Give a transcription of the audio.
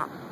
Uh-huh.